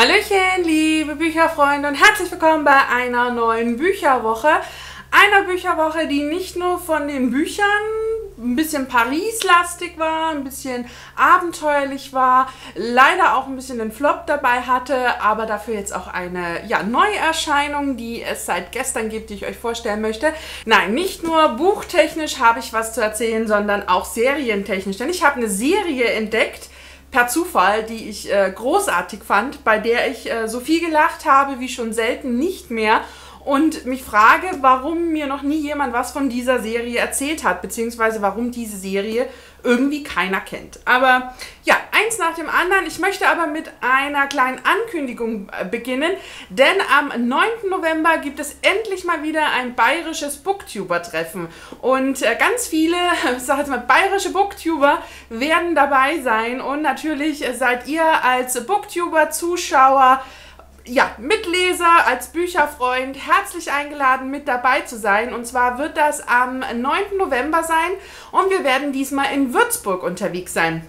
Hallöchen, liebe Bücherfreunde und herzlich willkommen bei einer neuen Bücherwoche. Einer Bücherwoche, die nicht nur von den Büchern ein bisschen Paris-lastig war, ein bisschen abenteuerlich war, leider auch ein bisschen den Flop dabei hatte, aber dafür jetzt auch eine ja, Neuerscheinung, die es seit gestern gibt, die ich euch vorstellen möchte. Nein, nicht nur buchtechnisch habe ich was zu erzählen, sondern auch serientechnisch, denn ich habe eine Serie entdeckt, per Zufall, die ich äh, großartig fand, bei der ich äh, so viel gelacht habe wie schon selten nicht mehr und mich frage, warum mir noch nie jemand was von dieser Serie erzählt hat, beziehungsweise warum diese Serie irgendwie keiner kennt. Aber ja, eins nach dem anderen. Ich möchte aber mit einer kleinen Ankündigung äh, beginnen, denn am 9. November gibt es endlich mal wieder ein bayerisches Booktuber-Treffen. Und äh, ganz viele, ich sag jetzt mal, bayerische Booktuber werden dabei sein. Und natürlich seid ihr als Booktuber-Zuschauer ja, Mitleser, als Bücherfreund herzlich eingeladen, mit dabei zu sein. Und zwar wird das am 9. November sein und wir werden diesmal in Würzburg unterwegs sein.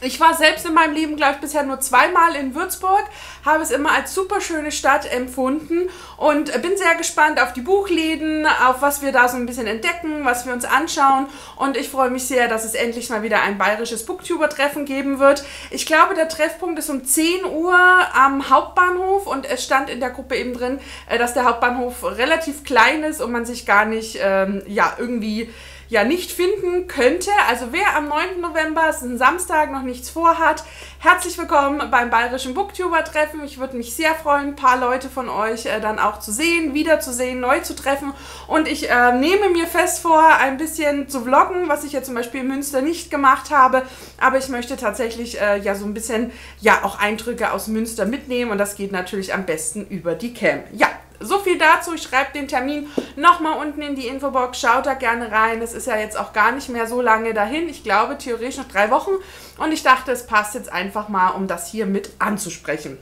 Ich war selbst in meinem Leben, glaube ich, bisher nur zweimal in Würzburg, habe es immer als super schöne Stadt empfunden und bin sehr gespannt auf die Buchläden, auf was wir da so ein bisschen entdecken, was wir uns anschauen und ich freue mich sehr, dass es endlich mal wieder ein bayerisches Booktuber-Treffen geben wird. Ich glaube, der Treffpunkt ist um 10 Uhr am Hauptbahnhof und es stand in der Gruppe eben drin, äh, dass der Hauptbahnhof relativ klein ist und man sich gar nicht, ähm, ja, irgendwie ja nicht finden könnte. Also wer am 9. November, es ist ein Samstag, noch nichts vorhat, herzlich willkommen beim Bayerischen Booktuber-Treffen. Ich würde mich sehr freuen, ein paar Leute von euch äh, dann auch zu sehen, wiederzusehen, neu zu treffen. Und ich äh, nehme mir fest vor, ein bisschen zu vloggen, was ich ja zum Beispiel in Münster nicht gemacht habe. Aber ich möchte tatsächlich äh, ja so ein bisschen ja auch Eindrücke aus Münster mitnehmen. Und das geht natürlich am besten über die Cam. Ja, so viel dazu. Ich schreibe den Termin nochmal unten in die Infobox. Schaut da gerne rein. Es ist ja jetzt auch gar nicht mehr so lange dahin. Ich glaube theoretisch noch drei Wochen. Und ich dachte, es passt jetzt einfach mal, um das hier mit anzusprechen.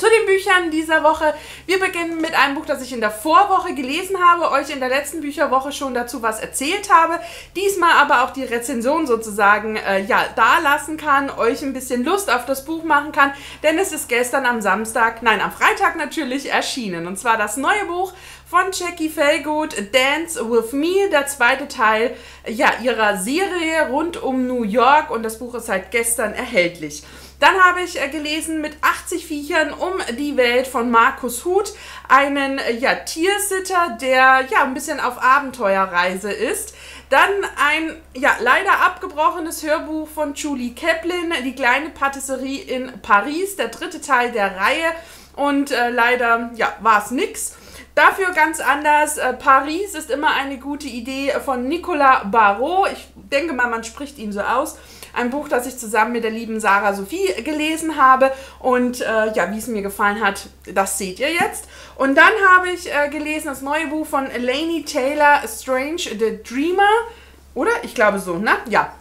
Zu den Büchern dieser Woche. Wir beginnen mit einem Buch, das ich in der Vorwoche gelesen habe, euch in der letzten Bücherwoche schon dazu was erzählt habe, diesmal aber auch die Rezension sozusagen äh, ja, da lassen kann, euch ein bisschen Lust auf das Buch machen kann, denn es ist gestern am Samstag, nein, am Freitag natürlich erschienen. Und zwar das neue Buch von Jackie Felgood, Dance With Me, der zweite Teil ja, ihrer Serie rund um New York und das Buch ist seit gestern erhältlich. Dann habe ich äh, gelesen mit 80 Viechern um die Welt von Markus Huth, einen äh, ja, Tiersitter, der ja ein bisschen auf Abenteuerreise ist. Dann ein ja leider abgebrochenes Hörbuch von Julie Kaplan, Die kleine Patisserie in Paris, der dritte Teil der Reihe. Und äh, leider ja, war es nix. Dafür ganz anders. Äh, Paris ist immer eine gute Idee von Nicolas Barrault. Ich denke mal, man spricht ihn so aus. Ein Buch, das ich zusammen mit der lieben Sarah Sophie gelesen habe. Und äh, ja, wie es mir gefallen hat, das seht ihr jetzt. Und dann habe ich äh, gelesen das neue Buch von Lainey Taylor, Strange the Dreamer. Oder? Ich glaube so, ne? Ja,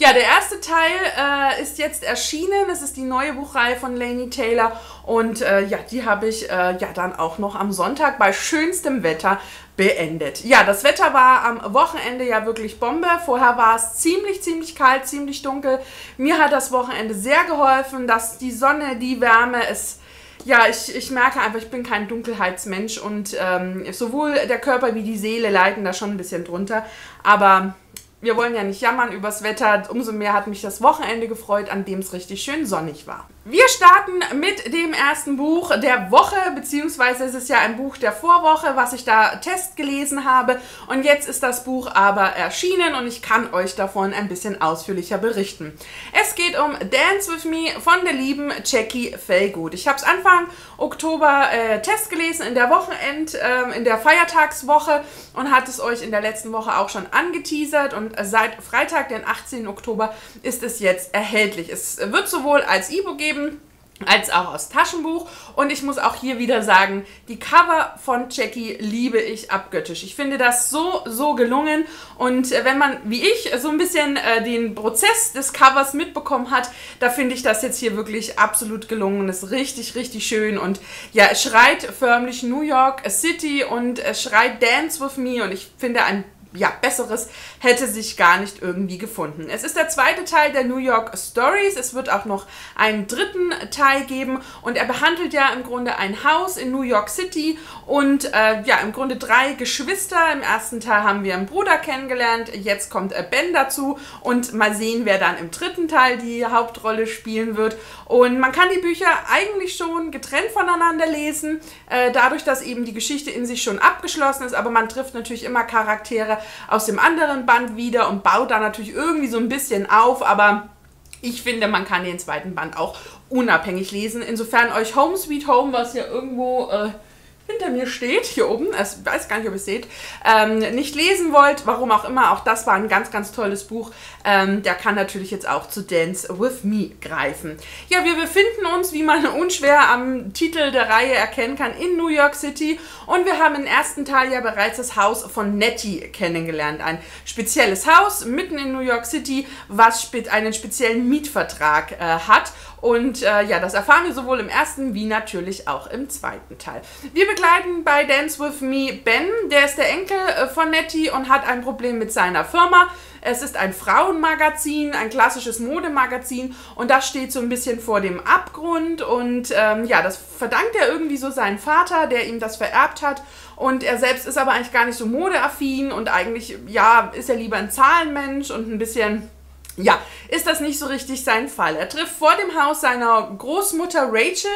ja, der erste Teil äh, ist jetzt erschienen. Es ist die neue Buchreihe von Lainey Taylor. Und äh, ja, die habe ich äh, ja dann auch noch am Sonntag bei schönstem Wetter beendet. Ja, das Wetter war am Wochenende ja wirklich Bombe. Vorher war es ziemlich, ziemlich kalt, ziemlich dunkel. Mir hat das Wochenende sehr geholfen, dass die Sonne, die Wärme, es ja, ich, ich merke einfach, ich bin kein Dunkelheitsmensch und ähm, sowohl der Körper wie die Seele leiden da schon ein bisschen drunter. Aber wir wollen ja nicht jammern übers Wetter. Umso mehr hat mich das Wochenende gefreut, an dem es richtig schön sonnig war. Wir starten mit dem ersten Buch der Woche, beziehungsweise es ist ja ein Buch der Vorwoche, was ich da Test gelesen habe. Und jetzt ist das Buch aber erschienen und ich kann euch davon ein bisschen ausführlicher berichten. Es geht um Dance With Me von der lieben Jackie Fellgut. Ich habe es Anfang Oktober äh, Test gelesen in der Wochenend, äh, in der Feiertagswoche und hat es euch in der letzten Woche auch schon angeteasert und seit Freitag, den 18. Oktober, ist es jetzt erhältlich. Es wird sowohl als E-Book geben, geben als auch aus Taschenbuch. Und ich muss auch hier wieder sagen, die Cover von Jackie liebe ich abgöttisch. Ich finde das so, so gelungen. Und äh, wenn man, wie ich, so ein bisschen äh, den Prozess des Covers mitbekommen hat, da finde ich das jetzt hier wirklich absolut gelungen. Das ist richtig, richtig schön. Und ja, es schreit förmlich New York City und es schreit Dance with Me. Und ich finde, ein ja, besseres hätte sich gar nicht irgendwie gefunden. Es ist der zweite Teil der New York Stories. Es wird auch noch einen dritten Teil geben und er behandelt ja im Grunde ein Haus in New York City und äh, ja, im Grunde drei Geschwister. Im ersten Teil haben wir einen Bruder kennengelernt, jetzt kommt äh, Ben dazu und mal sehen, wer dann im dritten Teil die Hauptrolle spielen wird. Und man kann die Bücher eigentlich schon getrennt voneinander lesen, äh, dadurch, dass eben die Geschichte in sich schon abgeschlossen ist, aber man trifft natürlich immer Charaktere aus dem anderen Band wieder und baut da natürlich irgendwie so ein bisschen auf, aber ich finde, man kann den zweiten Band auch unabhängig lesen. Insofern euch Home Sweet Home, was ja irgendwo äh, hinter mir steht, hier oben, ich weiß gar nicht, ob ihr es seht, ähm, nicht lesen wollt, warum auch immer, auch das war ein ganz, ganz tolles Buch. Ähm, der kann natürlich jetzt auch zu Dance With Me greifen. Ja, wir befinden uns, wie man unschwer am Titel der Reihe erkennen kann, in New York City und wir haben im ersten Teil ja bereits das Haus von Nettie kennengelernt. Ein spezielles Haus mitten in New York City, was einen speziellen Mietvertrag äh, hat und äh, ja, das erfahren wir sowohl im ersten wie natürlich auch im zweiten Teil. Wir begleiten bei Dance With Me Ben, der ist der Enkel äh, von Nettie und hat ein Problem mit seiner Firma. Es ist ein Frauenmagazin, ein klassisches Modemagazin. Und das steht so ein bisschen vor dem Abgrund. Und ähm, ja, das verdankt er irgendwie so seinen Vater, der ihm das vererbt hat. Und er selbst ist aber eigentlich gar nicht so modeaffin. Und eigentlich, ja, ist er lieber ein Zahlenmensch und ein bisschen ja, ist das nicht so richtig sein Fall. Er trifft vor dem Haus seiner Großmutter Rachel,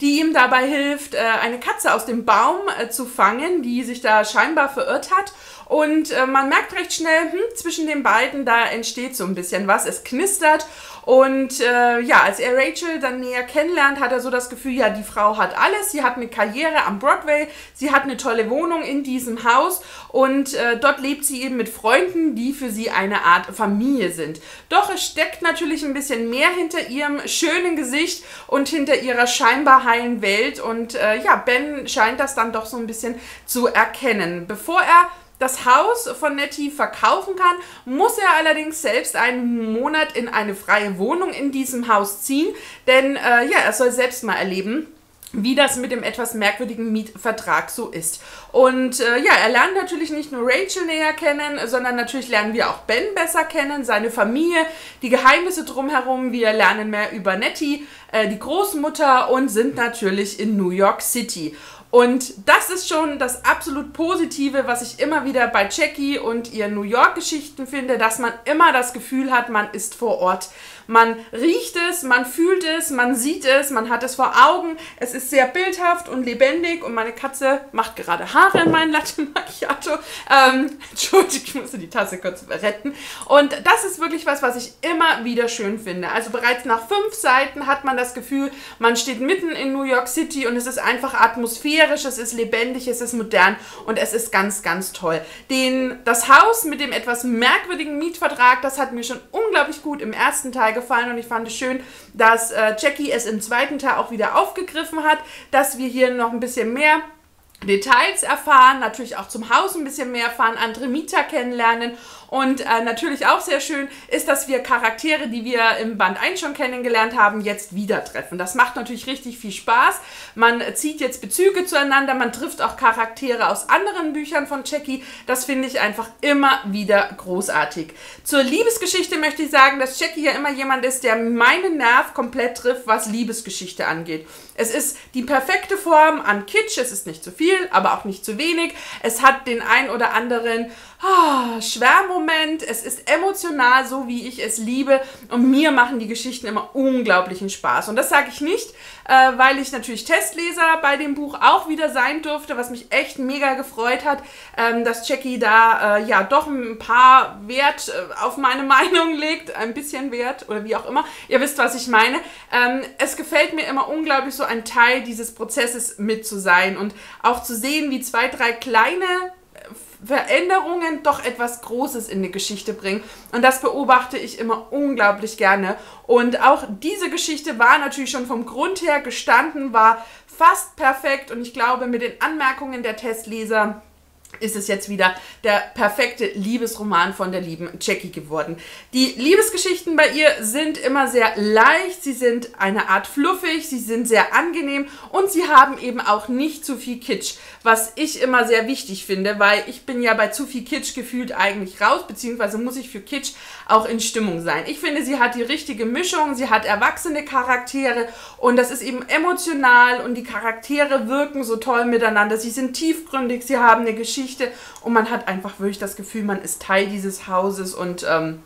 die ihm dabei hilft, äh, eine Katze aus dem Baum äh, zu fangen, die sich da scheinbar verirrt hat. Und äh, man merkt recht schnell, hm, zwischen den beiden, da entsteht so ein bisschen was. Es knistert und äh, ja, als er Rachel dann näher kennenlernt, hat er so das Gefühl, ja, die Frau hat alles. Sie hat eine Karriere am Broadway, sie hat eine tolle Wohnung in diesem Haus und äh, dort lebt sie eben mit Freunden, die für sie eine Art Familie sind. Doch es steckt natürlich ein bisschen mehr hinter ihrem schönen Gesicht und hinter ihrer scheinbar heilen Welt. Und äh, ja, Ben scheint das dann doch so ein bisschen zu erkennen. Bevor er das Haus von Nettie verkaufen kann, muss er allerdings selbst einen Monat in eine freie Wohnung in diesem Haus ziehen, denn äh, ja, er soll selbst mal erleben, wie das mit dem etwas merkwürdigen Mietvertrag so ist. Und äh, ja, er lernt natürlich nicht nur Rachel näher kennen, sondern natürlich lernen wir auch Ben besser kennen, seine Familie, die Geheimnisse drumherum. Wir lernen mehr über Nettie, äh, die Großmutter und sind natürlich in New York City. Und das ist schon das absolut Positive, was ich immer wieder bei Jackie und ihren New York-Geschichten finde, dass man immer das Gefühl hat, man ist vor Ort. Man riecht es, man fühlt es, man sieht es, man hat es vor Augen. Es ist sehr bildhaft und lebendig und meine Katze macht gerade Haare in meinen Latte Macchiato. Ähm, Entschuldigung, ich musste die Tasse kurz retten. Und das ist wirklich was, was ich immer wieder schön finde. Also bereits nach fünf Seiten hat man das Gefühl, man steht mitten in New York City und es ist einfach atmosphärisch, es ist lebendig, es ist modern und es ist ganz, ganz toll. Den, das Haus mit dem etwas merkwürdigen Mietvertrag, das hat mir schon unglaublich gut im ersten Teil gefallen und ich fand es schön, dass äh, Jackie es im zweiten Teil auch wieder aufgegriffen hat, dass wir hier noch ein bisschen mehr Details erfahren, natürlich auch zum Haus ein bisschen mehr erfahren, andere Mieter kennenlernen und äh, natürlich auch sehr schön ist, dass wir Charaktere, die wir im Band 1 schon kennengelernt haben, jetzt wieder treffen. Das macht natürlich richtig viel Spaß. Man zieht jetzt Bezüge zueinander, man trifft auch Charaktere aus anderen Büchern von Jackie. Das finde ich einfach immer wieder großartig. Zur Liebesgeschichte möchte ich sagen, dass Jackie ja immer jemand ist, der meinen Nerv komplett trifft, was Liebesgeschichte angeht. Es ist die perfekte Form an Kitsch, es ist nicht zu viel, aber auch nicht zu wenig. Es hat den ein oder anderen oh, Schwärmmoment. Es ist emotional, so wie ich es liebe. Und mir machen die Geschichten immer unglaublichen Spaß. Und das sage ich nicht, äh, weil ich natürlich Testleser bei dem Buch auch wieder sein durfte, was mich echt mega gefreut hat, ähm, dass Jackie da äh, ja doch ein paar Wert äh, auf meine Meinung legt. Ein bisschen Wert oder wie auch immer. Ihr wisst, was ich meine. Ähm, es gefällt mir immer unglaublich, so ein Teil dieses Prozesses mit zu sein und auch zu sehen, wie zwei, drei kleine Veränderungen doch etwas Großes in die Geschichte bringen. Und das beobachte ich immer unglaublich gerne. Und auch diese Geschichte war natürlich schon vom Grund her gestanden, war fast perfekt. Und ich glaube, mit den Anmerkungen der Testleser ist es jetzt wieder der perfekte Liebesroman von der lieben Jackie geworden. Die Liebesgeschichten bei ihr sind immer sehr leicht, sie sind eine Art fluffig, sie sind sehr angenehm und sie haben eben auch nicht zu viel Kitsch, was ich immer sehr wichtig finde, weil ich bin ja bei zu viel Kitsch gefühlt eigentlich raus, beziehungsweise muss ich für Kitsch auch in Stimmung sein. Ich finde, sie hat die richtige Mischung, sie hat erwachsene Charaktere und das ist eben emotional und die Charaktere wirken so toll miteinander. Sie sind tiefgründig, sie haben eine Geschichte und man hat einfach wirklich das Gefühl, man ist Teil dieses Hauses und ähm,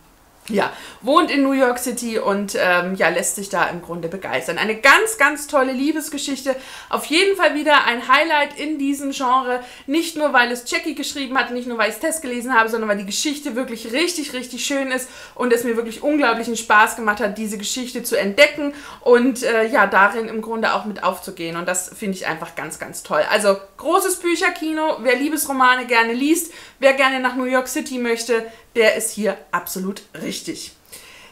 ja, wohnt in New York City und ähm, ja, lässt sich da im Grunde begeistern. Eine ganz, ganz tolle Liebesgeschichte. Auf jeden Fall wieder ein Highlight in diesem Genre. Nicht nur, weil es Jackie geschrieben hat, nicht nur, weil ich es Test gelesen habe, sondern weil die Geschichte wirklich richtig, richtig schön ist und es mir wirklich unglaublichen Spaß gemacht hat, diese Geschichte zu entdecken und äh, ja, darin im Grunde auch mit aufzugehen. Und das finde ich einfach ganz, ganz toll. Also, großes Bücherkino. Wer Liebesromane gerne liest, wer gerne nach New York City möchte, der ist hier absolut richtig.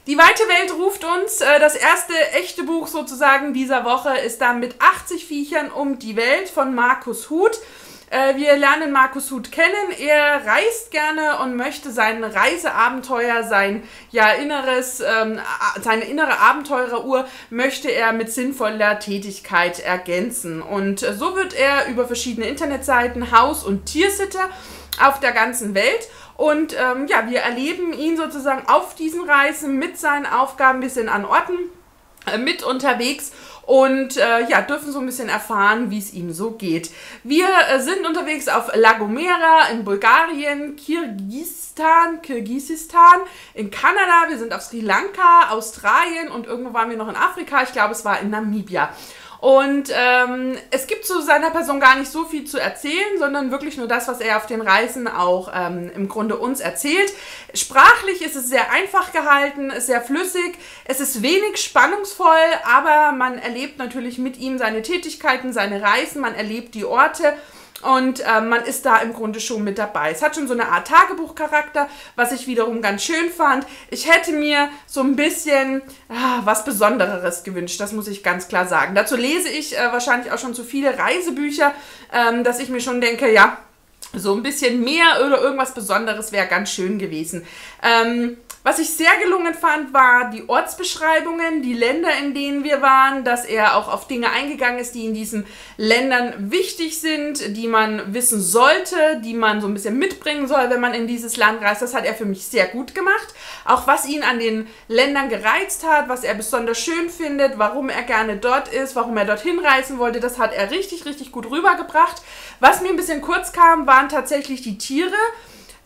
Die weite Welt ruft uns. Äh, das erste echte Buch sozusagen dieser Woche ist dann mit 80 Viechern um die Welt von Markus Huth. Äh, wir lernen Markus Huth kennen. Er reist gerne und möchte sein Reiseabenteuer, sein ja inneres, ähm, seine innere Abenteureruhr möchte er mit sinnvoller Tätigkeit ergänzen. Und so wird er über verschiedene Internetseiten Haus- und Tiersitter auf der ganzen Welt und ähm, ja, wir erleben ihn sozusagen auf diesen Reisen mit seinen Aufgaben ein bisschen an Orten äh, mit unterwegs und äh, ja, dürfen so ein bisschen erfahren, wie es ihm so geht. Wir äh, sind unterwegs auf La Gomera in Bulgarien, Kirgisistan, Kirgisistan, in Kanada, wir sind auf Sri Lanka, Australien und irgendwo waren wir noch in Afrika, ich glaube es war in Namibia. Und ähm, es gibt zu seiner Person gar nicht so viel zu erzählen, sondern wirklich nur das, was er auf den Reisen auch ähm, im Grunde uns erzählt. Sprachlich ist es sehr einfach gehalten, sehr flüssig, es ist wenig spannungsvoll, aber man erlebt natürlich mit ihm seine Tätigkeiten, seine Reisen, man erlebt die Orte und äh, man ist da im Grunde schon mit dabei. Es hat schon so eine Art Tagebuchcharakter, was ich wiederum ganz schön fand. Ich hätte mir so ein bisschen ah, was Besondereres gewünscht, das muss ich ganz klar sagen. Dazu lese ich äh, wahrscheinlich auch schon zu viele Reisebücher, ähm, dass ich mir schon denke, ja, so ein bisschen mehr oder irgendwas Besonderes wäre ganz schön gewesen. Ähm, was ich sehr gelungen fand, war die Ortsbeschreibungen, die Länder, in denen wir waren, dass er auch auf Dinge eingegangen ist, die in diesen Ländern wichtig sind, die man wissen sollte, die man so ein bisschen mitbringen soll, wenn man in dieses Land reist. Das hat er für mich sehr gut gemacht. Auch was ihn an den Ländern gereizt hat, was er besonders schön findet, warum er gerne dort ist, warum er dorthin reisen wollte, das hat er richtig, richtig gut rübergebracht. Was mir ein bisschen kurz kam, waren tatsächlich die Tiere.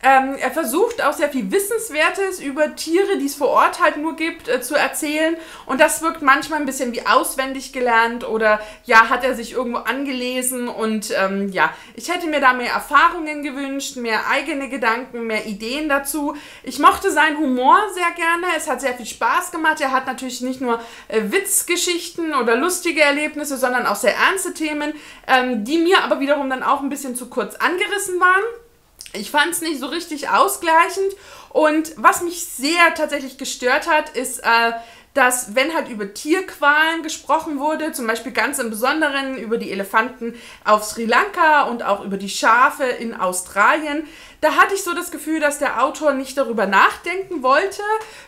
Ähm, er versucht auch sehr viel Wissenswertes über Tiere, die es vor Ort halt nur gibt, äh, zu erzählen. Und das wirkt manchmal ein bisschen wie auswendig gelernt oder ja, hat er sich irgendwo angelesen. Und ähm, ja, ich hätte mir da mehr Erfahrungen gewünscht, mehr eigene Gedanken, mehr Ideen dazu. Ich mochte seinen Humor sehr gerne. Es hat sehr viel Spaß gemacht. Er hat natürlich nicht nur äh, Witzgeschichten oder lustige Erlebnisse, sondern auch sehr ernste Themen, ähm, die mir aber wiederum dann auch ein bisschen zu kurz angerissen waren. Ich fand es nicht so richtig ausgleichend. Und was mich sehr tatsächlich gestört hat, ist, äh, dass wenn halt über Tierqualen gesprochen wurde, zum Beispiel ganz im Besonderen über die Elefanten auf Sri Lanka und auch über die Schafe in Australien, da hatte ich so das Gefühl, dass der Autor nicht darüber nachdenken wollte,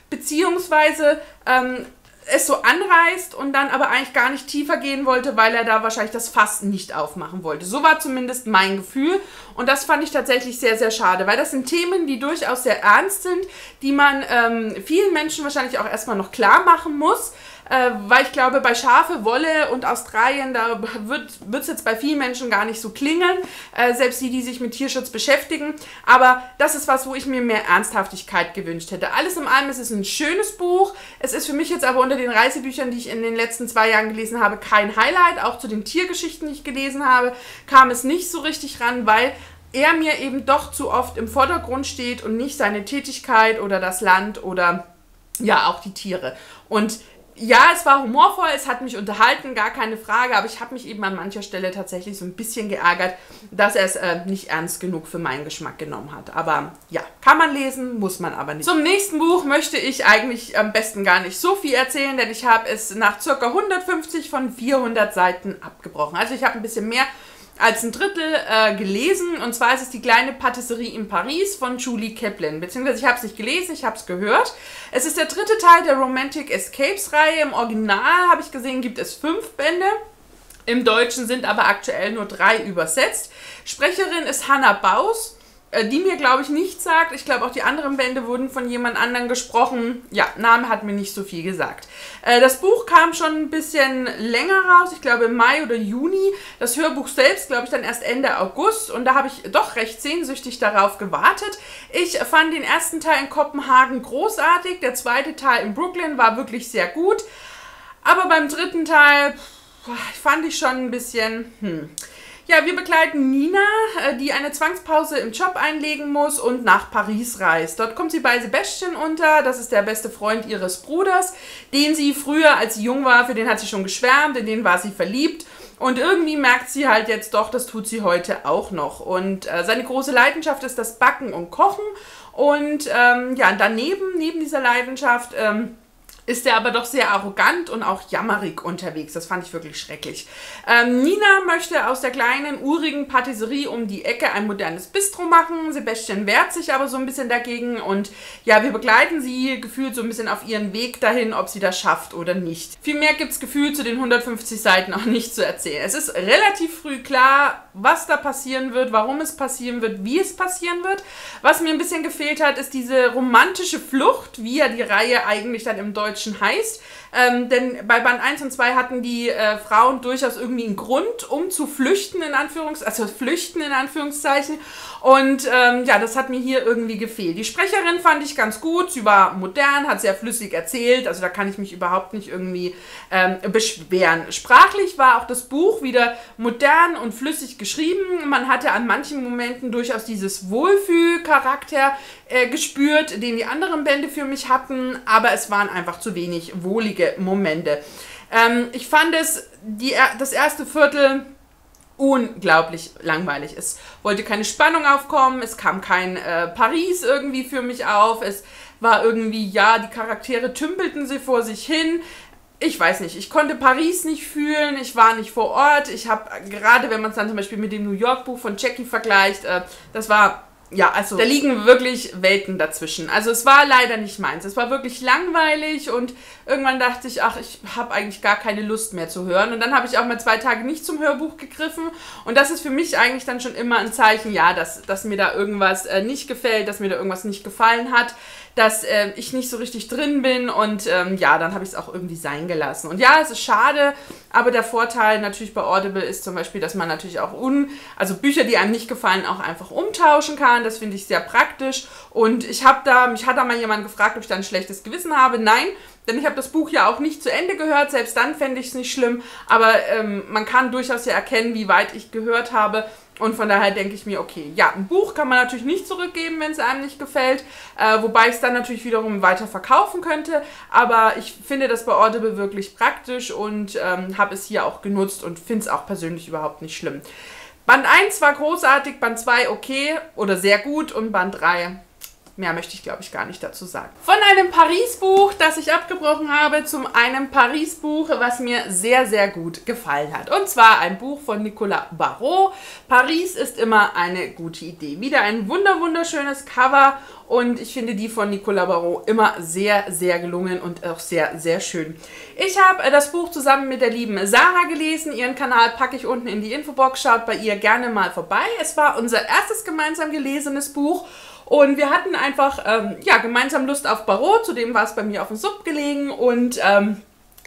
beziehungsweise ähm, es so anreißt und dann aber eigentlich gar nicht tiefer gehen wollte, weil er da wahrscheinlich das Fass nicht aufmachen wollte. So war zumindest mein Gefühl und das fand ich tatsächlich sehr, sehr schade, weil das sind Themen, die durchaus sehr ernst sind, die man ähm, vielen Menschen wahrscheinlich auch erstmal noch klar machen muss äh, weil ich glaube, bei Schafe, Wolle und Australien, da wird es jetzt bei vielen Menschen gar nicht so klingeln, äh, selbst die, die sich mit Tierschutz beschäftigen. Aber das ist was, wo ich mir mehr Ernsthaftigkeit gewünscht hätte. Alles in allem ist es ein schönes Buch. Es ist für mich jetzt aber unter den Reisebüchern, die ich in den letzten zwei Jahren gelesen habe, kein Highlight. Auch zu den Tiergeschichten, die ich gelesen habe, kam es nicht so richtig ran, weil er mir eben doch zu oft im Vordergrund steht und nicht seine Tätigkeit oder das Land oder ja auch die Tiere. Und ja, es war humorvoll, es hat mich unterhalten, gar keine Frage, aber ich habe mich eben an mancher Stelle tatsächlich so ein bisschen geärgert, dass er es äh, nicht ernst genug für meinen Geschmack genommen hat. Aber ja, kann man lesen, muss man aber nicht. Zum nächsten Buch möchte ich eigentlich am besten gar nicht so viel erzählen, denn ich habe es nach ca. 150 von 400 Seiten abgebrochen. Also ich habe ein bisschen mehr als ein Drittel äh, gelesen. Und zwar ist es die kleine Patisserie in Paris von Julie Kaplan. Beziehungsweise ich habe es nicht gelesen, ich habe es gehört. Es ist der dritte Teil der Romantic Escapes Reihe. Im Original habe ich gesehen, gibt es fünf Bände. Im Deutschen sind aber aktuell nur drei übersetzt. Sprecherin ist Hannah Baus. Äh, die mir, glaube ich, nichts sagt. Ich glaube, auch die anderen Bände wurden von jemand anderem gesprochen. Ja, Name hat mir nicht so viel gesagt. Äh, das Buch kam schon ein bisschen länger raus, ich glaube im Mai oder Juni. Das Hörbuch selbst, glaube ich, dann erst Ende August. Und da habe ich doch recht sehnsüchtig darauf gewartet. Ich fand den ersten Teil in Kopenhagen großartig. Der zweite Teil in Brooklyn war wirklich sehr gut. Aber beim dritten Teil fand ich schon ein bisschen... Hm. Ja, wir begleiten Nina, äh, die eine Zwangspause im Job einlegen muss und nach Paris reist. Dort kommt sie bei Sebastian unter, das ist der beste Freund ihres Bruders, den sie früher, als sie jung war, für den hat sie schon geschwärmt, in den war sie verliebt. Und irgendwie merkt sie halt jetzt doch, das tut sie heute auch noch. Und äh, seine große Leidenschaft ist das Backen und Kochen. Und ähm, ja, daneben, neben dieser Leidenschaft, ähm, ist er aber doch sehr arrogant und auch jammerig unterwegs. Das fand ich wirklich schrecklich. Ähm, Nina möchte aus der kleinen, urigen Patisserie um die Ecke ein modernes Bistro machen. Sebastian wehrt sich aber so ein bisschen dagegen und ja, wir begleiten sie gefühlt so ein bisschen auf ihren Weg dahin, ob sie das schafft oder nicht. Viel mehr gibt es gefühlt zu den 150 Seiten auch nicht zu erzählen. Es ist relativ früh klar, was da passieren wird, warum es passieren wird, wie es passieren wird. Was mir ein bisschen gefehlt hat, ist diese romantische Flucht, wie ja die Reihe eigentlich dann im Deutschen heißt. Ähm, denn bei Band 1 und 2 hatten die äh, Frauen durchaus irgendwie einen Grund, um zu flüchten, in Anführungs also flüchten in Anführungszeichen. Und ähm, ja, das hat mir hier irgendwie gefehlt. Die Sprecherin fand ich ganz gut. Sie war modern, hat sehr flüssig erzählt. Also da kann ich mich überhaupt nicht irgendwie ähm, beschweren. Sprachlich war auch das Buch wieder modern und flüssig geschrieben. Man hatte an manchen Momenten durchaus dieses Wohlfühlcharakter äh, gespürt, den die anderen Bände für mich hatten. Aber es waren einfach zu wenig wohlige Momente. Ähm, ich fand es, die, das erste Viertel unglaublich langweilig. Es wollte keine Spannung aufkommen, es kam kein äh, Paris irgendwie für mich auf, es war irgendwie, ja, die Charaktere tümpelten sie vor sich hin. Ich weiß nicht, ich konnte Paris nicht fühlen, ich war nicht vor Ort. Ich habe, gerade wenn man es dann zum Beispiel mit dem New York Buch von Jackie vergleicht, äh, das war ja, also da liegen wirklich Welten dazwischen. Also es war leider nicht meins. Es war wirklich langweilig und irgendwann dachte ich, ach, ich habe eigentlich gar keine Lust mehr zu hören. Und dann habe ich auch mal zwei Tage nicht zum Hörbuch gegriffen. Und das ist für mich eigentlich dann schon immer ein Zeichen, ja, dass, dass mir da irgendwas äh, nicht gefällt, dass mir da irgendwas nicht gefallen hat dass äh, ich nicht so richtig drin bin und ähm, ja, dann habe ich es auch irgendwie sein gelassen. Und ja, es ist schade, aber der Vorteil natürlich bei Audible ist zum Beispiel, dass man natürlich auch un, also Bücher, die einem nicht gefallen, auch einfach umtauschen kann. Das finde ich sehr praktisch. Und ich habe da, mich hat da mal jemand gefragt, ob ich da ein schlechtes Gewissen habe. Nein, denn ich habe das Buch ja auch nicht zu Ende gehört, selbst dann fände ich es nicht schlimm, aber ähm, man kann durchaus ja erkennen, wie weit ich gehört habe. Und von daher denke ich mir, okay, ja, ein Buch kann man natürlich nicht zurückgeben, wenn es einem nicht gefällt, äh, wobei ich es dann natürlich wiederum weiter verkaufen könnte. Aber ich finde das bei Audible wirklich praktisch und ähm, habe es hier auch genutzt und finde es auch persönlich überhaupt nicht schlimm. Band 1 war großartig, Band 2 okay oder sehr gut und Band 3 Mehr möchte ich, glaube ich, gar nicht dazu sagen. Von einem Paris-Buch, das ich abgebrochen habe, zum einem Paris-Buch, was mir sehr, sehr gut gefallen hat. Und zwar ein Buch von Nicolas Barrault. Paris ist immer eine gute Idee. Wieder ein wunder, wunderschönes Cover und ich finde die von Nicolas Barrault immer sehr, sehr gelungen und auch sehr, sehr schön. Ich habe äh, das Buch zusammen mit der lieben Sarah gelesen. Ihren Kanal packe ich unten in die Infobox. Schaut bei ihr gerne mal vorbei. Es war unser erstes gemeinsam gelesenes Buch und wir hatten einfach ähm, ja, gemeinsam Lust auf Barreau, zudem war es bei mir auf dem Sub gelegen und ähm,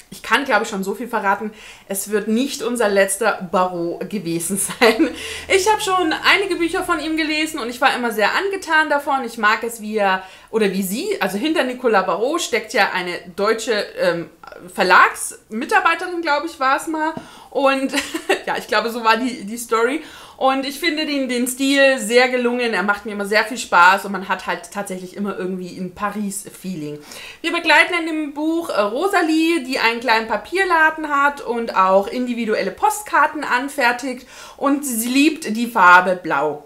ich kann, glaube ich, schon so viel verraten, es wird nicht unser letzter Barreau gewesen sein. Ich habe schon einige Bücher von ihm gelesen und ich war immer sehr angetan davon. Ich mag es, wie er, oder wie sie, also hinter Nicolas Barreau steckt ja eine deutsche ähm, Verlagsmitarbeiterin, glaube ich, war es mal. Und ja, ich glaube, so war die, die Story. Und ich finde den, den Stil sehr gelungen. Er macht mir immer sehr viel Spaß und man hat halt tatsächlich immer irgendwie ein Paris-Feeling. Wir begleiten in dem Buch äh, Rosalie, die einen kleinen Papierladen hat und auch individuelle Postkarten anfertigt. Und sie liebt die Farbe Blau.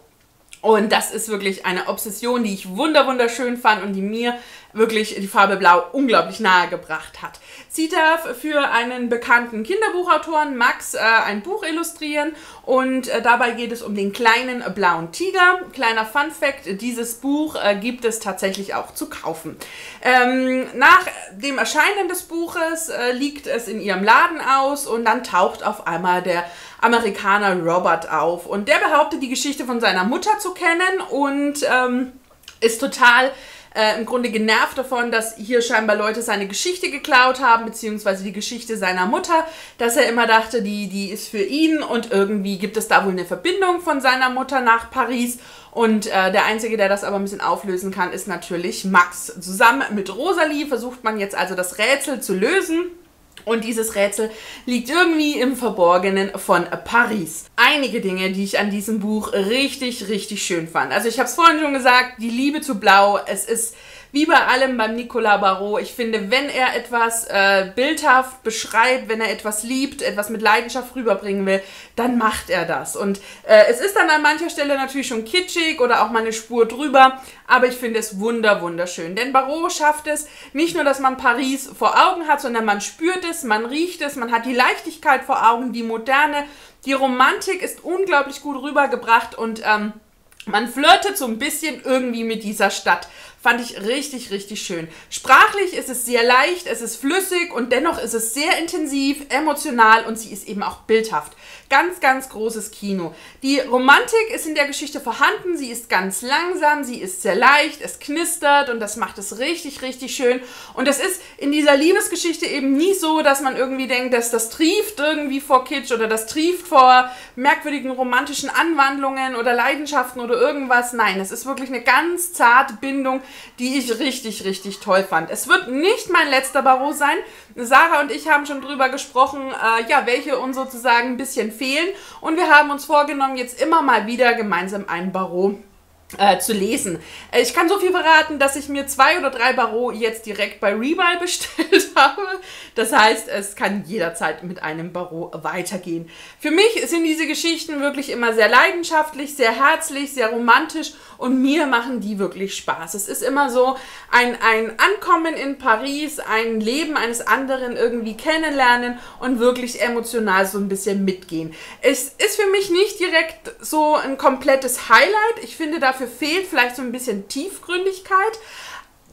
Und das ist wirklich eine Obsession, die ich wunder wunderschön fand und die mir wirklich die Farbe Blau unglaublich nahe gebracht hat. Sie darf für einen bekannten Kinderbuchautoren Max äh, ein Buch illustrieren und äh, dabei geht es um den kleinen blauen Tiger. Kleiner Fun Fact, dieses Buch äh, gibt es tatsächlich auch zu kaufen. Ähm, nach dem Erscheinen des Buches äh, liegt es in ihrem Laden aus und dann taucht auf einmal der Amerikaner Robert auf und der behauptet die Geschichte von seiner Mutter zu kennen und ähm, ist total äh, im Grunde genervt davon, dass hier scheinbar Leute seine Geschichte geklaut haben, beziehungsweise die Geschichte seiner Mutter, dass er immer dachte, die, die ist für ihn und irgendwie gibt es da wohl eine Verbindung von seiner Mutter nach Paris. Und äh, der Einzige, der das aber ein bisschen auflösen kann, ist natürlich Max. Zusammen mit Rosalie versucht man jetzt also das Rätsel zu lösen. Und dieses Rätsel liegt irgendwie im Verborgenen von Paris. Einige Dinge, die ich an diesem Buch richtig, richtig schön fand. Also ich habe es vorhin schon gesagt, die Liebe zu Blau. Es ist wie bei allem beim Nicolas Barrault, ich finde, wenn er etwas äh, bildhaft beschreibt, wenn er etwas liebt, etwas mit Leidenschaft rüberbringen will, dann macht er das. Und äh, es ist dann an mancher Stelle natürlich schon kitschig oder auch mal eine Spur drüber, aber ich finde es wunder, wunderschön. Denn Barrault schafft es nicht nur, dass man Paris vor Augen hat, sondern man spürt es, man riecht es, man hat die Leichtigkeit vor Augen, die Moderne, die Romantik ist unglaublich gut rübergebracht und ähm, man flirtet so ein bisschen irgendwie mit dieser Stadt. Fand ich richtig, richtig schön. Sprachlich ist es sehr leicht, es ist flüssig und dennoch ist es sehr intensiv, emotional und sie ist eben auch bildhaft. Ganz, ganz großes Kino. Die Romantik ist in der Geschichte vorhanden, sie ist ganz langsam, sie ist sehr leicht, es knistert und das macht es richtig, richtig schön. Und es ist in dieser Liebesgeschichte eben nie so, dass man irgendwie denkt, dass das trieft irgendwie vor Kitsch oder das trieft vor merkwürdigen romantischen Anwandlungen oder Leidenschaften oder irgendwas. Nein, es ist wirklich eine ganz zarte Bindung, die ich richtig, richtig toll fand. Es wird nicht mein letzter Barreau sein. Sarah und ich haben schon drüber gesprochen, äh, ja, welche uns sozusagen ein bisschen fehlen. Und wir haben uns vorgenommen, jetzt immer mal wieder gemeinsam einen Barreau äh, zu lesen. Äh, ich kann so viel verraten, dass ich mir zwei oder drei Barreau jetzt direkt bei Rebuy bestellt habe. Das heißt, es kann jederzeit mit einem Barreau weitergehen. Für mich sind diese Geschichten wirklich immer sehr leidenschaftlich, sehr herzlich, sehr romantisch und mir machen die wirklich Spaß. Es ist immer so ein, ein Ankommen in Paris, ein Leben eines anderen irgendwie kennenlernen und wirklich emotional so ein bisschen mitgehen. Es ist für mich nicht direkt so ein komplettes Highlight. Ich finde, dafür fehlt vielleicht so ein bisschen Tiefgründigkeit,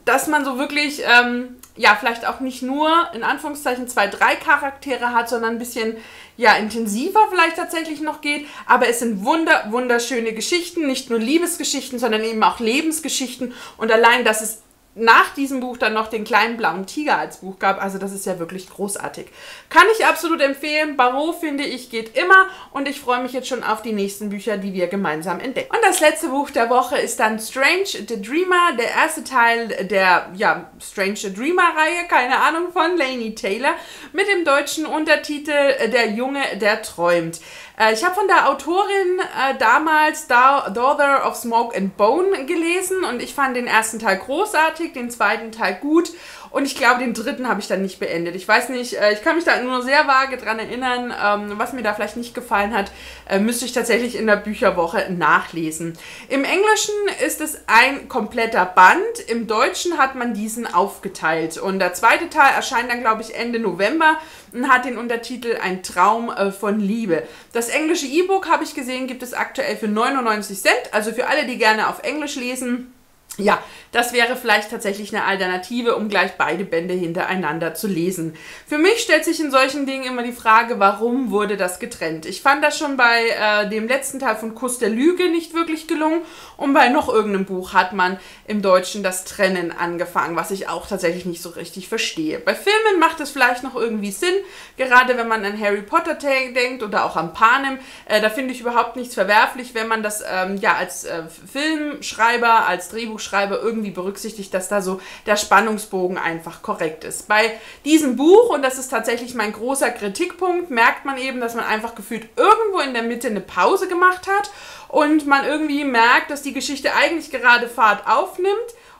dass man so wirklich, ähm, ja, vielleicht auch nicht nur in Anführungszeichen zwei, drei Charaktere hat, sondern ein bisschen ja, intensiver vielleicht tatsächlich noch geht. Aber es sind wunder, wunderschöne Geschichten, nicht nur Liebesgeschichten, sondern eben auch Lebensgeschichten. Und allein, dass es nach diesem Buch dann noch den kleinen blauen Tiger als Buch gab. Also das ist ja wirklich großartig. Kann ich absolut empfehlen. Barreau finde ich geht immer und ich freue mich jetzt schon auf die nächsten Bücher, die wir gemeinsam entdecken. Und das letzte Buch der Woche ist dann Strange the Dreamer, der erste Teil der ja, Strange the Dreamer Reihe, keine Ahnung von Lainey Taylor, mit dem deutschen Untertitel Der Junge, der träumt. Äh, ich habe von der Autorin äh, damals da Daughter of Smoke and Bone gelesen und ich fand den ersten Teil großartig, den zweiten Teil gut und ich glaube, den dritten habe ich dann nicht beendet. Ich weiß nicht, äh, ich kann mich da nur sehr vage dran erinnern, ähm, was mir da vielleicht nicht gefallen hat, äh, müsste ich tatsächlich in der Bücherwoche nachlesen. Im Englischen ist es ein kompletter Band, im Deutschen hat man diesen aufgeteilt und der zweite Teil erscheint dann, glaube ich, Ende November und hat den Untertitel Ein Traum äh, von Liebe. Das englische E-Book habe ich gesehen, gibt es aktuell für 99 Cent, also für alle, die gerne auf Englisch lesen. Ja, das wäre vielleicht tatsächlich eine Alternative, um gleich beide Bände hintereinander zu lesen. Für mich stellt sich in solchen Dingen immer die Frage, warum wurde das getrennt? Ich fand das schon bei äh, dem letzten Teil von Kuss der Lüge nicht wirklich gelungen und bei noch irgendeinem Buch hat man im Deutschen das Trennen angefangen, was ich auch tatsächlich nicht so richtig verstehe. Bei Filmen macht es vielleicht noch irgendwie Sinn, gerade wenn man an Harry Potter denkt oder auch an Panem. Äh, da finde ich überhaupt nichts verwerflich, wenn man das ähm, ja als äh, Filmschreiber, als Drehbuch Buchschreiber irgendwie berücksichtigt, dass da so der Spannungsbogen einfach korrekt ist. Bei diesem Buch, und das ist tatsächlich mein großer Kritikpunkt, merkt man eben, dass man einfach gefühlt irgendwo in der Mitte eine Pause gemacht hat und man irgendwie merkt, dass die Geschichte eigentlich gerade Fahrt aufnimmt.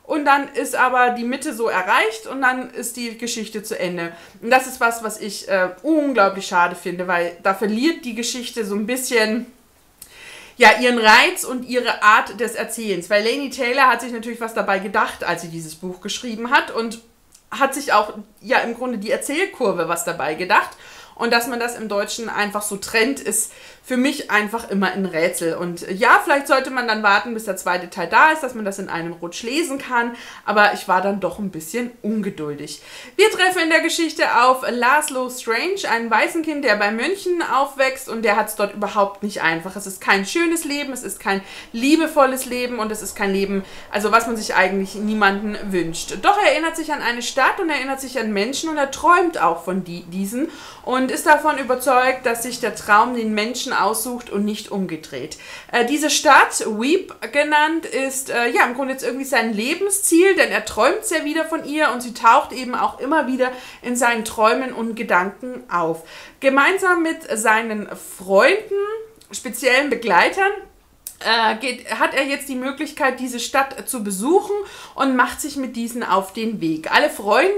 Und dann ist aber die Mitte so erreicht und dann ist die Geschichte zu Ende. Und das ist was, was ich äh, unglaublich schade finde, weil da verliert die Geschichte so ein bisschen ja, ihren Reiz und ihre Art des Erzählens. Weil Lainey Taylor hat sich natürlich was dabei gedacht, als sie dieses Buch geschrieben hat und hat sich auch ja im Grunde die Erzählkurve was dabei gedacht. Und dass man das im Deutschen einfach so trennt, ist für mich einfach immer ein Rätsel. Und ja, vielleicht sollte man dann warten, bis der zweite Teil da ist, dass man das in einem Rutsch lesen kann. Aber ich war dann doch ein bisschen ungeduldig. Wir treffen in der Geschichte auf Laszlo Strange, ein Waisenkind, der bei München aufwächst und der hat es dort überhaupt nicht einfach. Es ist kein schönes Leben, es ist kein liebevolles Leben und es ist kein Leben, also was man sich eigentlich niemanden wünscht. Doch er erinnert sich an eine Stadt und er erinnert sich an Menschen und er träumt auch von die, diesen und ist davon überzeugt, dass sich der Traum den Menschen aussucht und nicht umgedreht. Äh, diese Stadt, Weep genannt, ist äh, ja im Grunde jetzt irgendwie sein Lebensziel, denn er träumt sehr wieder von ihr und sie taucht eben auch immer wieder in seinen Träumen und Gedanken auf. Gemeinsam mit seinen Freunden, speziellen Begleitern, äh, geht, hat er jetzt die Möglichkeit, diese Stadt zu besuchen und macht sich mit diesen auf den Weg. Alle Freunde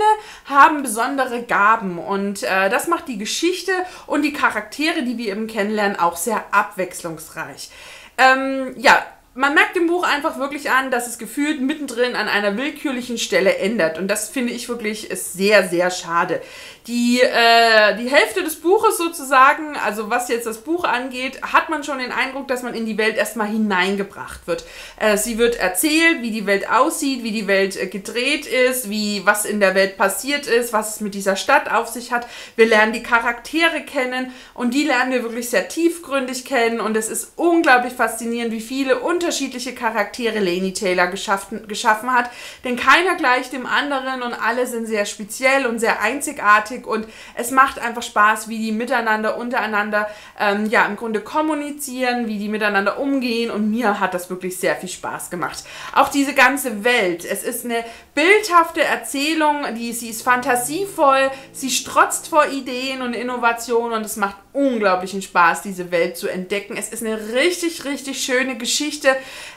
haben besondere Gaben und äh, das macht die Geschichte und die Charaktere, die wir eben kennenlernen, auch sehr abwechslungsreich. Ähm, ja, man merkt dem Buch einfach wirklich an, dass es gefühlt mittendrin an einer willkürlichen Stelle ändert. Und das finde ich wirklich sehr, sehr schade. Die, äh, die Hälfte des Buches sozusagen, also was jetzt das Buch angeht, hat man schon den Eindruck, dass man in die Welt erstmal hineingebracht wird. Äh, sie wird erzählt, wie die Welt aussieht, wie die Welt äh, gedreht ist, wie was in der Welt passiert ist, was es mit dieser Stadt auf sich hat. Wir lernen die Charaktere kennen und die lernen wir wirklich sehr tiefgründig kennen und es ist unglaublich faszinierend, wie viele unterschiedliche Charaktere Lainey Taylor geschaffen, geschaffen hat, denn keiner gleicht dem anderen und alle sind sehr speziell und sehr einzigartig und es macht einfach Spaß, wie die miteinander, untereinander, ähm, ja, im Grunde kommunizieren, wie die miteinander umgehen und mir hat das wirklich sehr viel Spaß gemacht. Auch diese ganze Welt, es ist eine bildhafte Erzählung, die, sie ist fantasievoll, sie strotzt vor Ideen und Innovationen und es macht unglaublichen Spaß, diese Welt zu entdecken. Es ist eine richtig, richtig schöne Geschichte,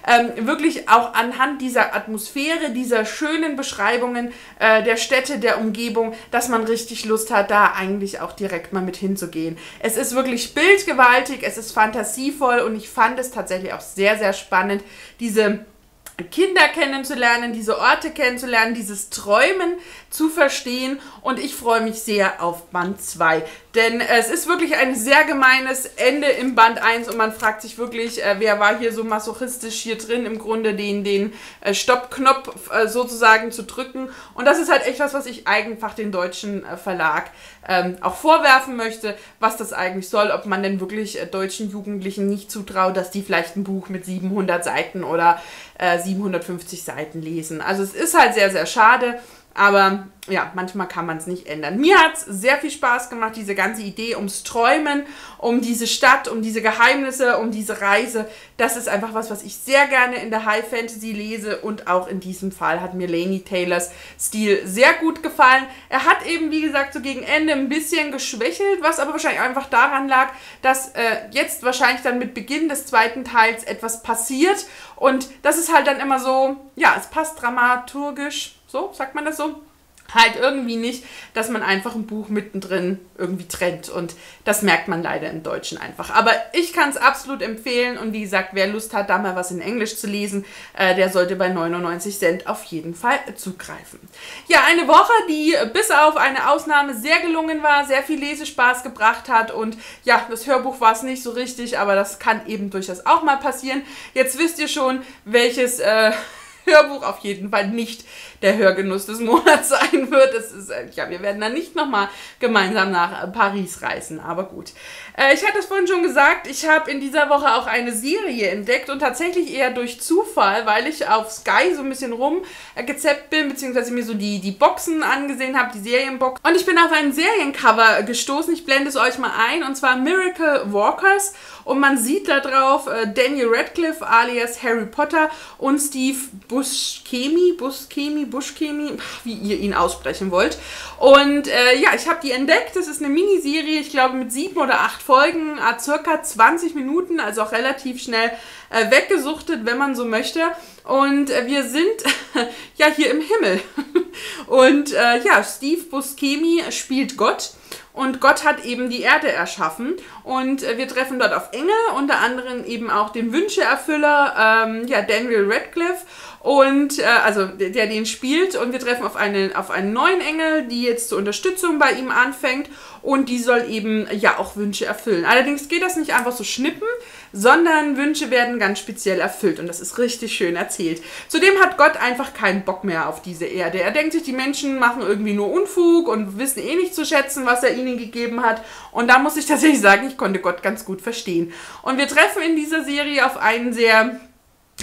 ähm, wirklich auch anhand dieser Atmosphäre, dieser schönen Beschreibungen äh, der Städte, der Umgebung, dass man richtig Lust hat, da eigentlich auch direkt mal mit hinzugehen. Es ist wirklich bildgewaltig, es ist fantasievoll und ich fand es tatsächlich auch sehr, sehr spannend, diese Kinder kennenzulernen, diese Orte kennenzulernen, dieses Träumen zu verstehen und ich freue mich sehr auf Band 2. Denn es ist wirklich ein sehr gemeines Ende im Band 1 und man fragt sich wirklich, äh, wer war hier so masochistisch hier drin, im Grunde den, den äh, Stoppknopf äh, sozusagen zu drücken. Und das ist halt echt was, was ich einfach den deutschen äh, Verlag ähm, auch vorwerfen möchte, was das eigentlich soll, ob man denn wirklich äh, deutschen Jugendlichen nicht zutraut, dass die vielleicht ein Buch mit 700 Seiten oder 750 äh, Seiten lesen. Also es ist halt sehr, sehr schade. Aber ja, manchmal kann man es nicht ändern. Mir hat es sehr viel Spaß gemacht, diese ganze Idee ums Träumen, um diese Stadt, um diese Geheimnisse, um diese Reise. Das ist einfach was, was ich sehr gerne in der High Fantasy lese und auch in diesem Fall hat mir Lainey Taylors Stil sehr gut gefallen. Er hat eben, wie gesagt, so gegen Ende ein bisschen geschwächelt, was aber wahrscheinlich einfach daran lag, dass äh, jetzt wahrscheinlich dann mit Beginn des zweiten Teils etwas passiert und das ist halt dann immer so, ja, es passt dramaturgisch so, sagt man das so? Halt irgendwie nicht, dass man einfach ein Buch mittendrin irgendwie trennt. Und das merkt man leider im Deutschen einfach. Aber ich kann es absolut empfehlen. Und wie gesagt, wer Lust hat, da mal was in Englisch zu lesen, äh, der sollte bei 99 Cent auf jeden Fall zugreifen. Ja, eine Woche, die bis auf eine Ausnahme sehr gelungen war, sehr viel Lesespaß gebracht hat. Und ja, das Hörbuch war es nicht so richtig, aber das kann eben durchaus auch mal passieren. Jetzt wisst ihr schon, welches... Äh, Hörbuch auf jeden Fall nicht der Hörgenuss des Monats sein wird. Das ist, äh, ja, wir werden dann nicht nochmal gemeinsam nach äh, Paris reisen, aber gut. Äh, ich hatte es vorhin schon gesagt, ich habe in dieser Woche auch eine Serie entdeckt und tatsächlich eher durch Zufall, weil ich auf Sky so ein bisschen rumgezeppt bin, beziehungsweise mir so die, die Boxen angesehen habe, die Serienbox. Und ich bin auf ein Seriencover gestoßen. Ich blende es euch mal ein, und zwar Miracle Walkers. Und man sieht da drauf äh, Daniel Radcliffe alias Harry Potter und Steve Buscemi, Buscemi, Buschchemie, wie ihr ihn aussprechen wollt. Und äh, ja, ich habe die entdeckt. Das ist eine Miniserie, ich glaube mit sieben oder acht Folgen, äh, circa 20 Minuten, also auch relativ schnell äh, weggesuchtet, wenn man so möchte. Und äh, wir sind ja hier im Himmel. Und äh, ja, Steve Buscemi spielt Gott. und Gott hat eben die Erde erschaffen und äh, wir treffen dort auf Engel, unter anderem eben auch den Wünscheerfüller, ähm, ja, Daniel Radcliffe und äh, also der, der, den spielt und wir treffen auf einen, auf einen neuen Engel, die jetzt zur Unterstützung bei ihm anfängt und die soll eben ja auch Wünsche erfüllen. Allerdings geht das nicht einfach so schnippen, sondern Wünsche werden ganz speziell erfüllt und das ist richtig schön erzählt. Zudem hat Gott einfach keinen Bock mehr auf diese Erde. Er denkt sich, die Menschen machen irgendwie nur Unfug und wissen eh nicht zu schätzen, was er ihnen gegeben hat und da muss ich tatsächlich sagen, ich konnte Gott ganz gut verstehen. Und wir treffen in dieser Serie auf einen sehr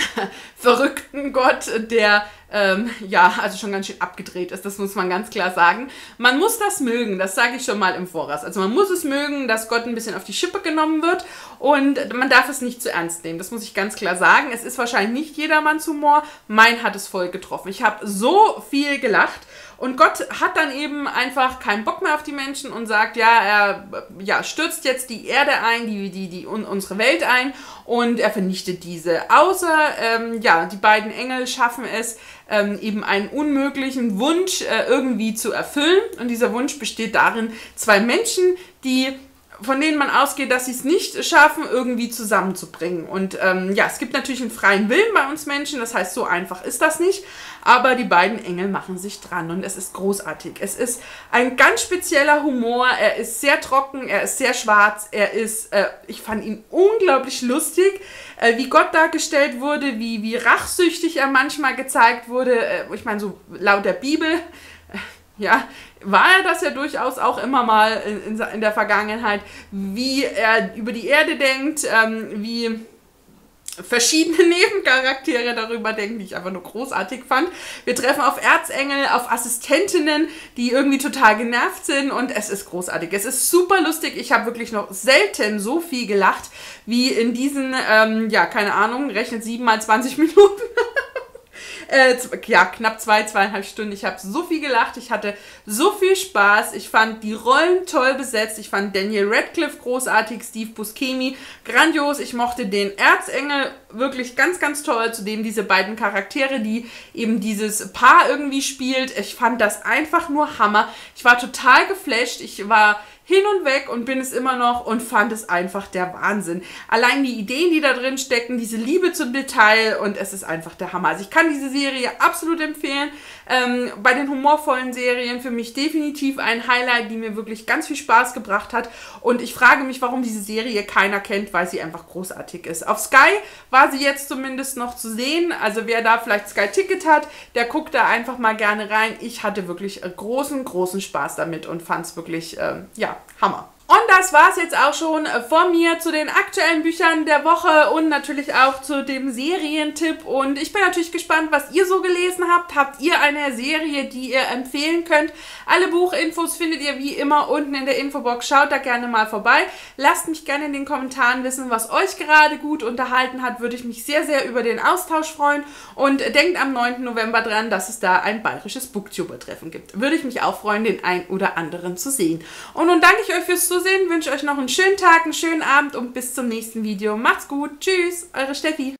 verrückten Gott, der ähm, ja, also schon ganz schön abgedreht ist, das muss man ganz klar sagen. Man muss das mögen, das sage ich schon mal im Voraus. Also man muss es mögen, dass Gott ein bisschen auf die Schippe genommen wird und man darf es nicht zu ernst nehmen, das muss ich ganz klar sagen. Es ist wahrscheinlich nicht jedermanns Humor, mein hat es voll getroffen. Ich habe so viel gelacht und Gott hat dann eben einfach keinen Bock mehr auf die Menschen und sagt, ja, er ja, stürzt jetzt die Erde ein, die, die, die unsere Welt ein und er vernichtet diese. Außer, ähm, ja, die beiden Engel schaffen es, ähm, eben einen unmöglichen Wunsch äh, irgendwie zu erfüllen. Und dieser Wunsch besteht darin, zwei Menschen, die von denen man ausgeht, dass sie es nicht schaffen, irgendwie zusammenzubringen. Und ähm, ja, es gibt natürlich einen freien Willen bei uns Menschen, das heißt, so einfach ist das nicht. Aber die beiden Engel machen sich dran und es ist großartig. Es ist ein ganz spezieller Humor, er ist sehr trocken, er ist sehr schwarz, er ist, äh, ich fand ihn unglaublich lustig, äh, wie Gott dargestellt wurde, wie, wie rachsüchtig er manchmal gezeigt wurde. Äh, ich meine, so laut der Bibel ja, war er das ja durchaus auch immer mal in, in der Vergangenheit, wie er über die Erde denkt, ähm, wie verschiedene Nebencharaktere darüber denken, die ich einfach nur großartig fand. Wir treffen auf Erzengel, auf Assistentinnen, die irgendwie total genervt sind und es ist großartig. Es ist super lustig. Ich habe wirklich noch selten so viel gelacht wie in diesen, ähm, ja, keine Ahnung, rechnet 7 mal 20 Minuten. Äh, ja, knapp zwei, zweieinhalb Stunden. Ich habe so viel gelacht. Ich hatte so viel Spaß. Ich fand die Rollen toll besetzt. Ich fand Daniel Radcliffe großartig, Steve Buscemi grandios. Ich mochte den Erzengel wirklich ganz, ganz toll. Zudem diese beiden Charaktere, die eben dieses Paar irgendwie spielt. Ich fand das einfach nur Hammer. Ich war total geflasht. Ich war hin und weg und bin es immer noch und fand es einfach der Wahnsinn. Allein die Ideen, die da drin stecken, diese Liebe zum Detail und es ist einfach der Hammer. Also ich kann diese Serie absolut empfehlen. Ähm, bei den humorvollen Serien für mich definitiv ein Highlight, die mir wirklich ganz viel Spaß gebracht hat. Und ich frage mich, warum diese Serie keiner kennt, weil sie einfach großartig ist. Auf Sky war sie jetzt zumindest noch zu sehen. Also wer da vielleicht Sky Ticket hat, der guckt da einfach mal gerne rein. Ich hatte wirklich großen, großen Spaß damit und fand es wirklich, äh, ja, Hammer. Und das war es jetzt auch schon von mir zu den aktuellen Büchern der Woche und natürlich auch zu dem Serientipp. Und ich bin natürlich gespannt, was ihr so gelesen habt. Habt ihr eine Serie, die ihr empfehlen könnt? Alle Buchinfos findet ihr wie immer unten in der Infobox. Schaut da gerne mal vorbei. Lasst mich gerne in den Kommentaren wissen, was euch gerade gut unterhalten hat. Würde ich mich sehr, sehr über den Austausch freuen. Und denkt am 9. November dran, dass es da ein bayerisches Booktuber-Treffen gibt. Würde ich mich auch freuen, den ein oder anderen zu sehen. Und nun danke ich euch fürs Zusehen, wünsche euch noch einen schönen Tag, einen schönen Abend und bis zum nächsten Video. Macht's gut, tschüss, eure Steffi.